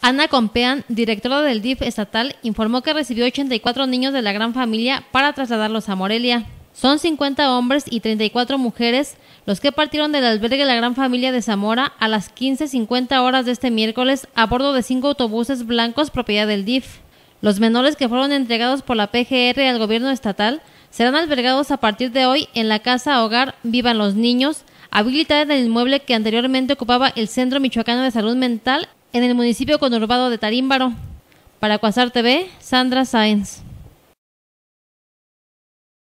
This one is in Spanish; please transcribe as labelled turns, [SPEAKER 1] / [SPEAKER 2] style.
[SPEAKER 1] Ana Compean, directora del DIF estatal, informó que recibió 84 niños de la gran familia para trasladarlos a Morelia. Son 50 hombres y 34 mujeres los que partieron del albergue La Gran Familia de Zamora a las 15.50 horas de este miércoles a bordo de cinco autobuses blancos propiedad del DIF. Los menores que fueron entregados por la PGR al gobierno estatal serán albergados a partir de hoy en la casa hogar Vivan los Niños, habilitada en el inmueble que anteriormente ocupaba el Centro Michoacano de Salud Mental en el municipio conurbado de Tarímbaro. Para Cuasar TV, Sandra Sáenz.